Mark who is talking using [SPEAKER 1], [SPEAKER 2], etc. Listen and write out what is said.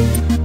[SPEAKER 1] Bye.